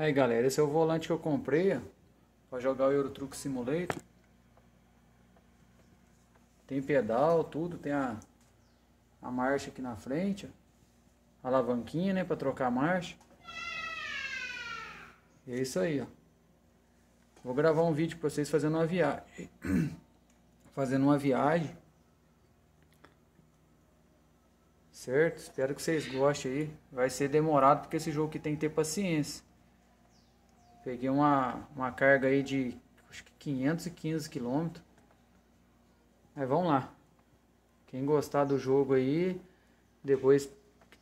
Aí galera, esse é o volante que eu comprei para jogar o Euro Truck Simulator. Tem pedal, tudo, tem a, a marcha aqui na frente, alavanquinha, né, para trocar a marcha. E é isso aí, ó. Vou gravar um vídeo para vocês fazendo uma viagem. fazendo uma viagem. Certo? Espero que vocês gostem aí. Vai ser demorado porque esse jogo aqui tem que ter paciência. Peguei uma, uma carga aí de acho que 515 km. Mas vamos lá. Quem gostar do jogo aí, depois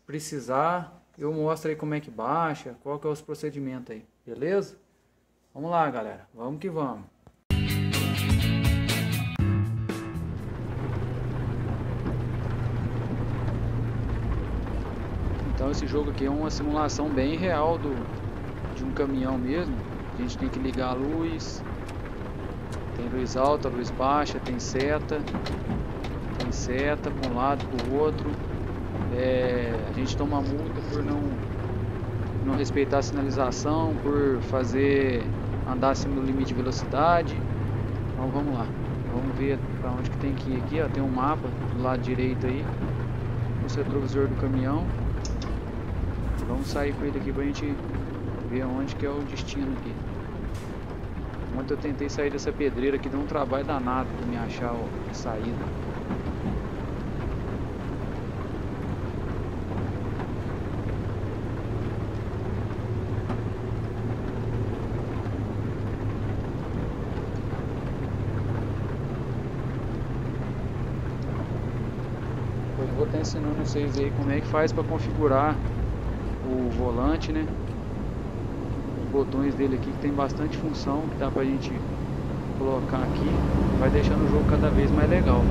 precisar, eu mostro aí como é que baixa, qual que é os procedimentos aí, beleza? Vamos lá, galera. Vamos que vamos. Então esse jogo aqui é uma simulação bem real do, de um caminhão mesmo. A gente tem que ligar a luz. Tem luz alta, luz baixa, tem seta. Tem seta para um lado, para o outro. É, a gente toma multa por não, não respeitar a sinalização, por fazer andar acima do limite de velocidade. Então vamos lá. Vamos ver para onde que tem que ir aqui. Ó. Tem um mapa do lado direito aí. O retrovisor do caminhão. Vamos sair com ele aqui pra gente ver onde que é o destino aqui. Ontem eu tentei sair dessa pedreira aqui, deu um trabalho danado pra me achar a saída. Vou estar ensinando vocês aí como é que faz para configurar o volante, né? Botões dele aqui que tem bastante função que dá pra gente colocar aqui, vai deixando o jogo cada vez mais legal.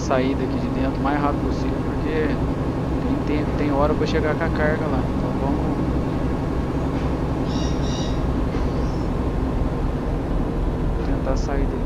Sair daqui de dentro o mais rápido possível, porque tem, tem hora para chegar com a carga lá. Então vamos. Tentar sair.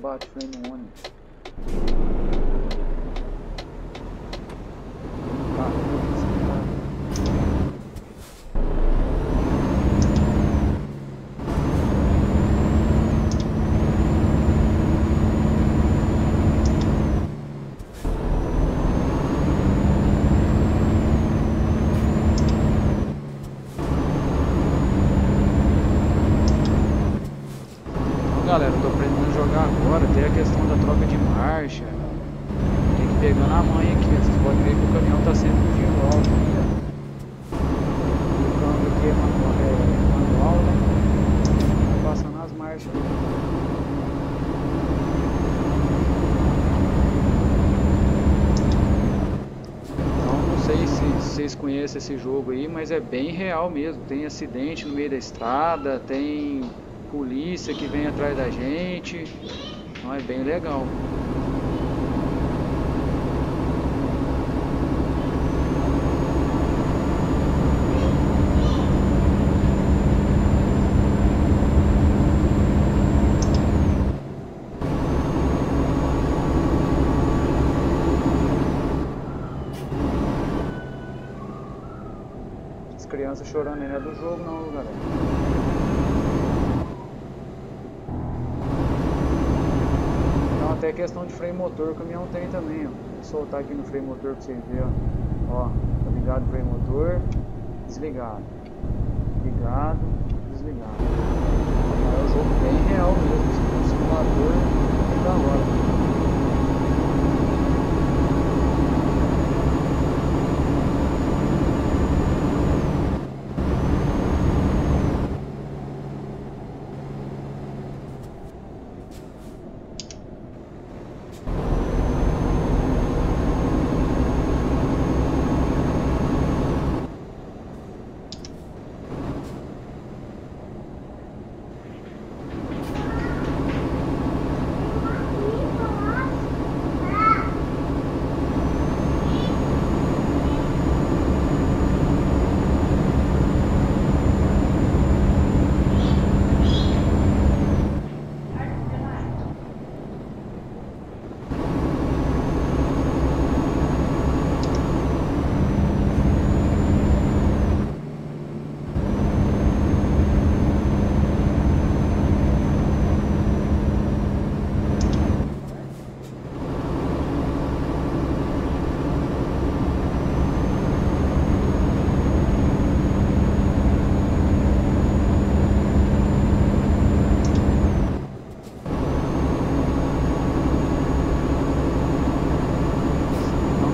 Quase que eu esse jogo aí, mas é bem real mesmo. Tem acidente no meio da estrada, tem polícia que vem atrás da gente. Então é bem legal. Aí, não galera. Então até questão de freio motor, o caminhão tem também, ó. Vou soltar aqui no freio motor pra vocês verem, ó. Ó, tá ligado o freio motor, desligado. Ligado, desligado. É um jogo bem real mesmo, um simulador da hora.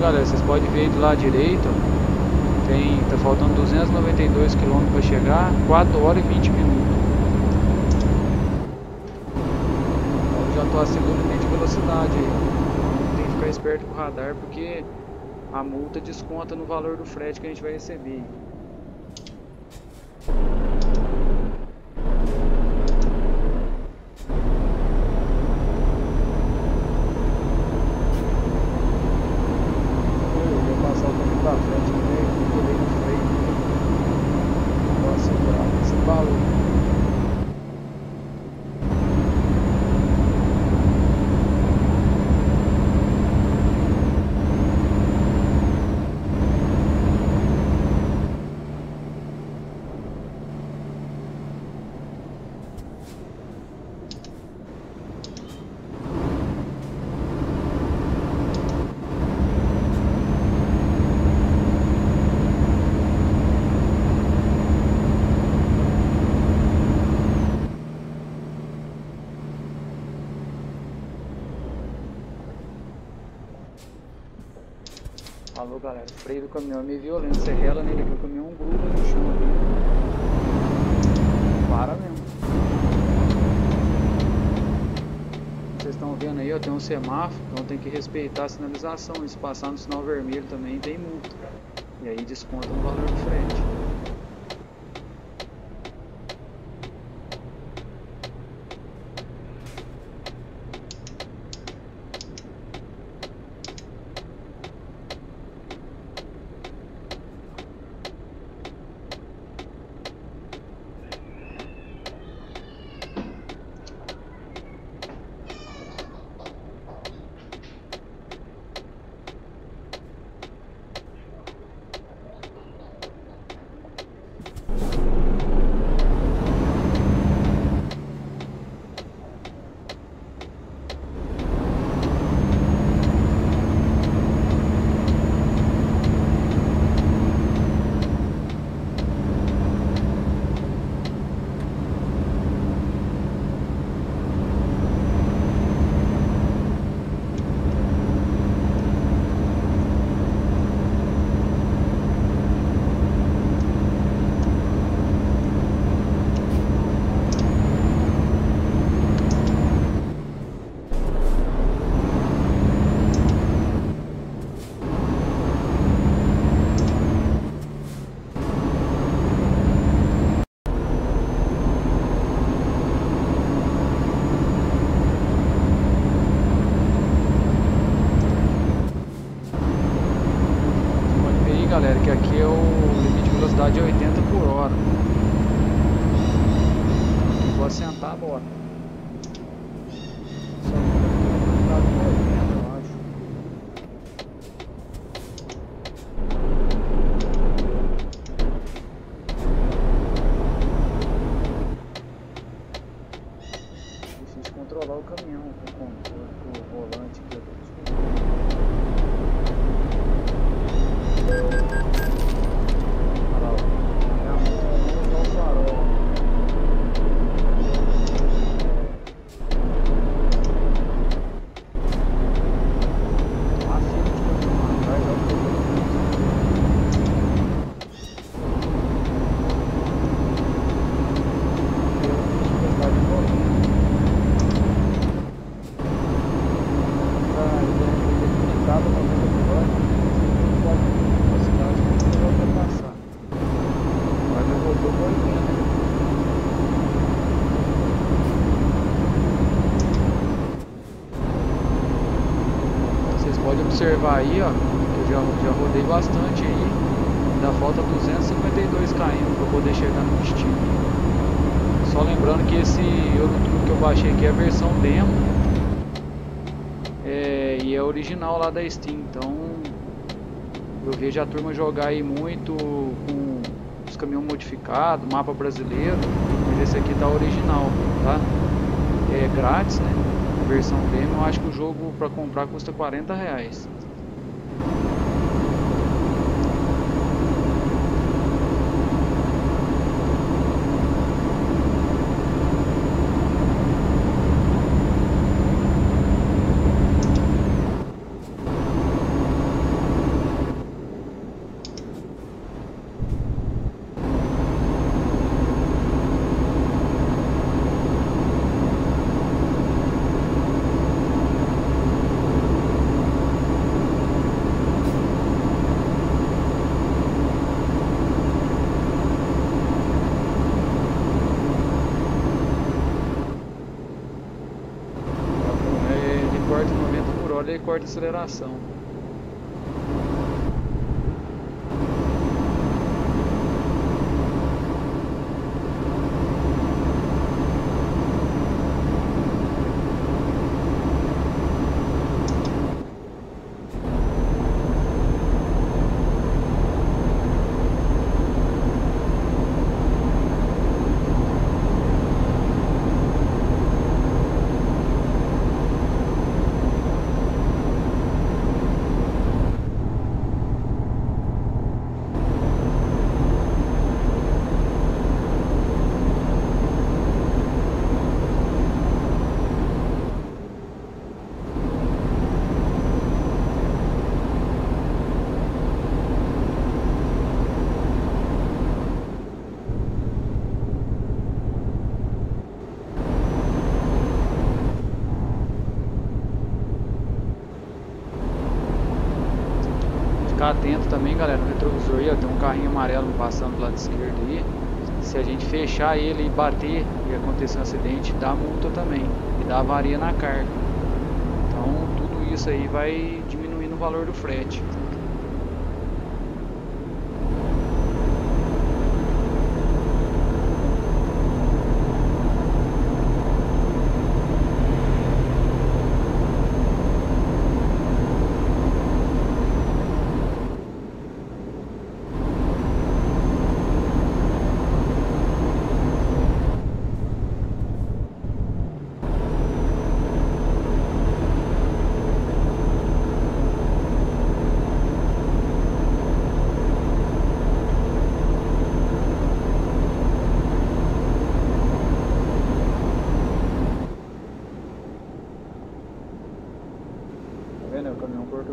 galera, ver do lado direito, tem, tá faltando 292 km para chegar, 4 horas e 20 minutos. Eu já estou acima do limite de velocidade. Então tem que ficar esperto com o radar porque a multa desconta no valor do frete que a gente vai receber. Falou galera, o freio do caminhão é meio violento, você rela nele aqui, o caminhão gruda no chão. Para mesmo. Vocês estão vendo aí, ó, tem um semáforo, então tem que respeitar a sinalização. E se passar no sinal vermelho também tem multa. E aí desconta o valor do frete. galera, que aqui é o limite de velocidade é 80 por hora. Vou sentar, bora. Aí, ó, eu já, já rodei bastante aí, ainda falta 252 km para poder chegar no destino. Só lembrando que esse Eurotour que eu baixei aqui é a versão demo é, e é original lá da Steam, então eu vejo a turma jogar aí muito com os caminhões modificados, mapa brasileiro, mas esse aqui tá original, tá? É grátis, né? A versão demo, eu acho que o jogo para comprar custa 40 reais. Corta a aceleração. Ficar atento também, galera, no retrovisor aí, ó, tem um carrinho amarelo passando do lado esquerdo aí. Se a gente fechar ele e bater e acontecer um acidente, dá multa também e dá avaria na carga. Então, tudo isso aí vai diminuindo o valor do frete.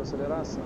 Aceleração.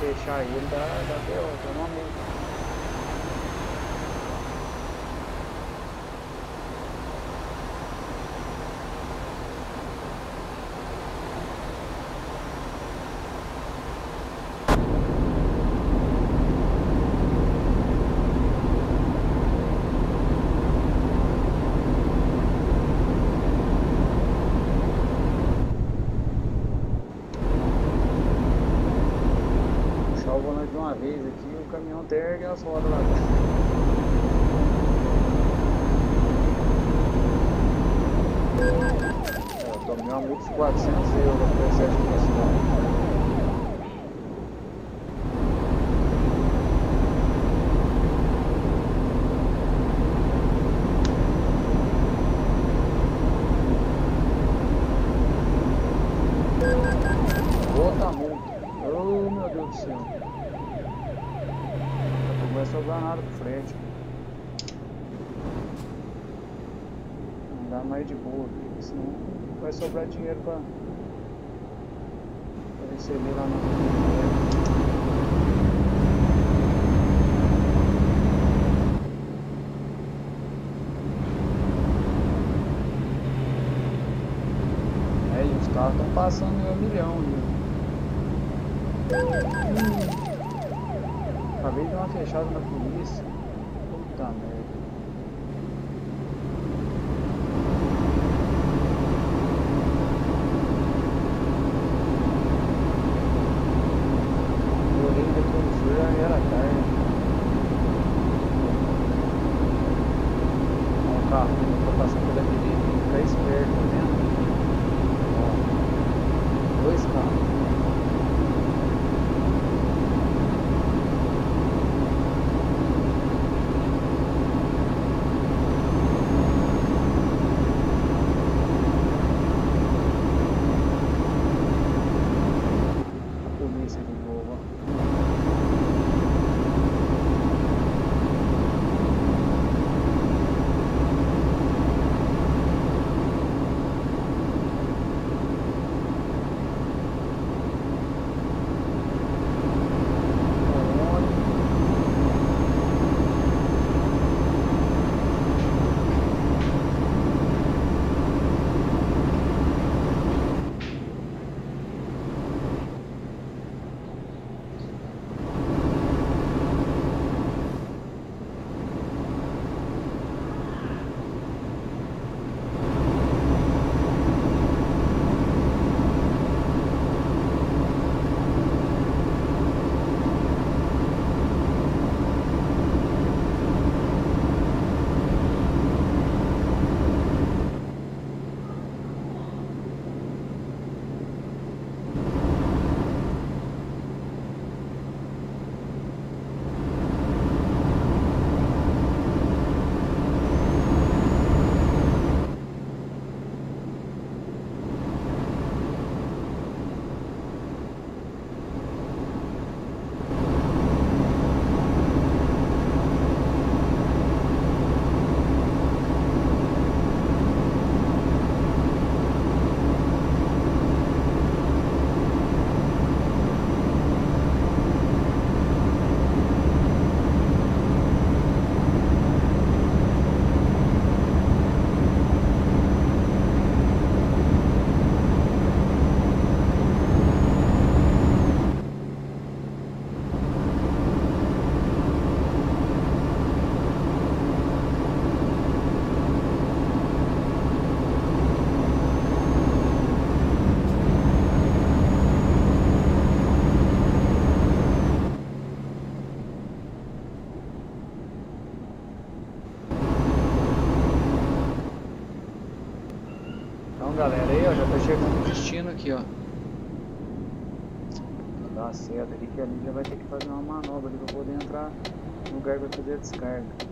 Fechar ele dá, dá B.O., normalmente. as fora lá dentro. Eu tomei uma multa de 400 euros, 37%. Dinheiro pra, pra receber lá na É, e os carros estão passando em um milhão, viu? Acabei de dar uma fechada na polícia. Puta merda. Manobra ali para poder entrar no lugar para fazer a descarga.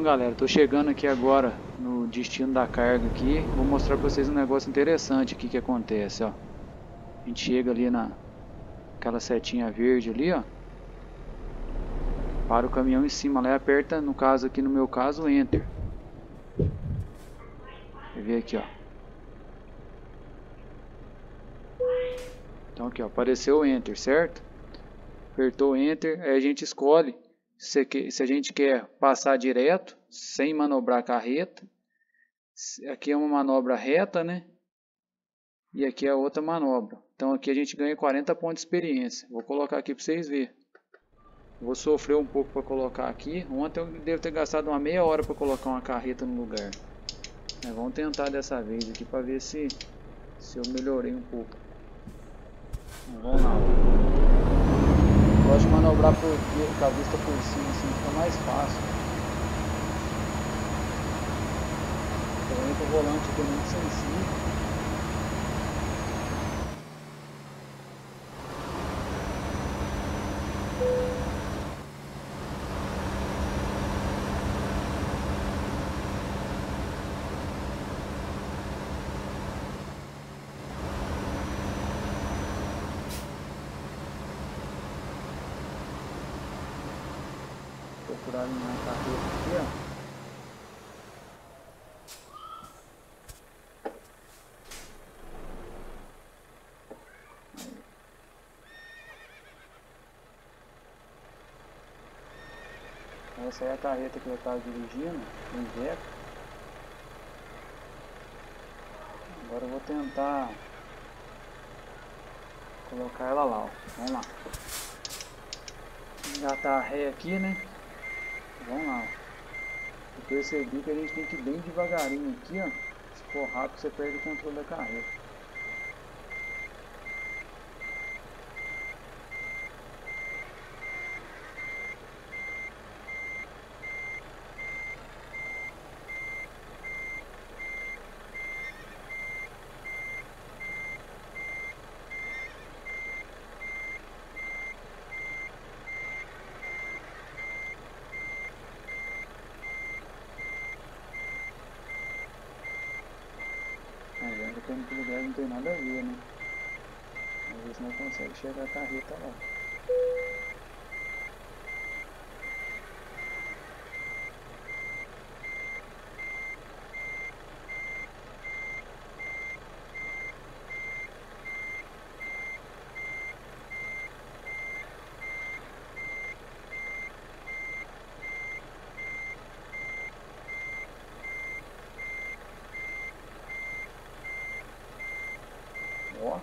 Então galera, tô chegando aqui agora no destino da carga aqui. Vou mostrar para vocês um negócio interessante aqui que acontece, ó. A gente chega ali na aquela setinha verde ali, ó. Para o caminhão em cima lá aperta, no caso aqui no meu caso, Enter. Ver aqui, ó. Então aqui, ó, apareceu Enter, certo? Apertou Enter, aí a gente escolhe se, se a gente quer passar direto, sem manobrar a carreta, aqui é uma manobra reta, né? E aqui é outra manobra. Então aqui a gente ganha 40 pontos de experiência. Vou colocar aqui para vocês verem. Vou sofrer um pouco para colocar aqui. Ontem eu devo ter gastado uma meia hora para colocar uma carreta no lugar. Mas vamos tentar dessa vez aqui para ver se, se eu melhorei um pouco. Vamos lá gosto de manobrar por, com a vista por cima, assim, fica mais fácil. Também o volante aqui é muito sensível. procurar minha carreira aqui, ó. Essa é a carreta que eu estava dirigindo, em Iveco. Agora eu vou tentar colocar ela lá, ó. Vamos lá. Engatar a ré aqui, né? Vamos lá. Eu percebi que a gente tem que ir bem devagarinho aqui, ó. Se for rápido, você perde o controle da carreta. Tem muito lugar não tem nada a ver, né? Às vezes não consegue chegar a carreta lá. Ó.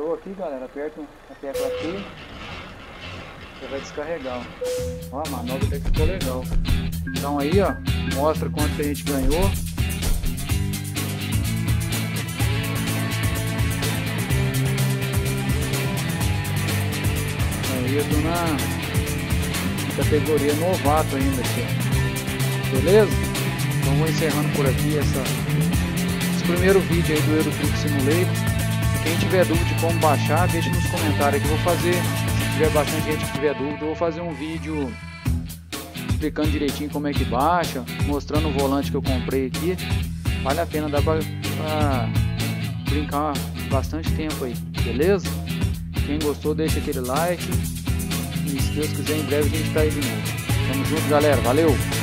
Parou aqui, galera. Aperta a tecla P. Você vai descarregar. Ó, a manobra até que ficou legal. Então aí, ó, mostra quanto que a gente ganhou. Aí eu tô na categoria novato ainda aqui. Beleza? Então vou encerrando por aqui essa, esse primeiro vídeo aí do Euro Truck Simulator. Quem tiver dúvida de como baixar, deixe nos comentários que eu vou fazer. Se tiver bastante gente que tiver dúvida, eu vou fazer um vídeo explicando direitinho como é que baixa, mostrando o volante que eu comprei aqui. Vale a pena, dá pra, pra brincar bastante tempo aí, beleza? Quem gostou, deixa aquele like. E se Deus quiser, em breve a gente tá aí de novo. Tamo junto, galera. Valeu!